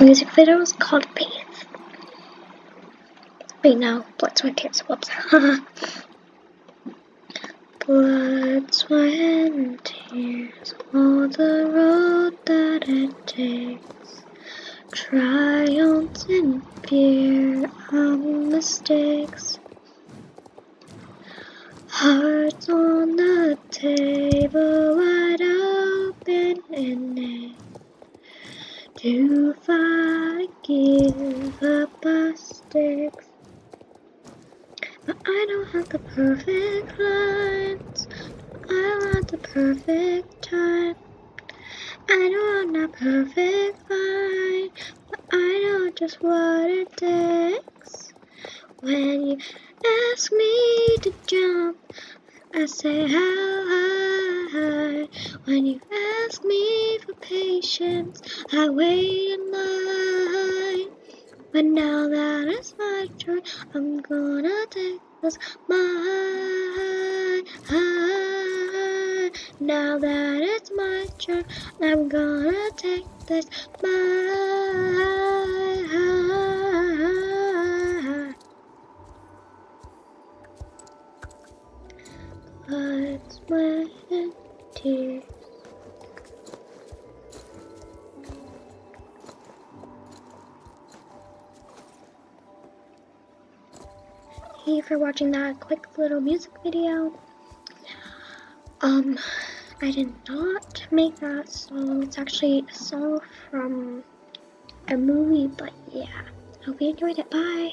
music video is called Faith. Wait, no, Blood, Sweat, Tears. Whoops. Blood, sweat, and tears, all the road that it takes. Triumphs and fear of mistakes. Hearts on the table, wide open in it. To fight, give up our sticks. But I don't have the perfect lines. I want the perfect time. I know I'm not perfect fine, but I know just what it takes. When you ask me to jump, I say how high. When you ask me patience, I wait in line. But now that it's my turn, I'm gonna take this high. Now that it's my turn, I'm gonna take this high. Blood, sweat, and tears. Thank you for watching that quick little music video. Um, I did not make that song. It's actually a song from a movie, but yeah. Hope you enjoyed it. Bye.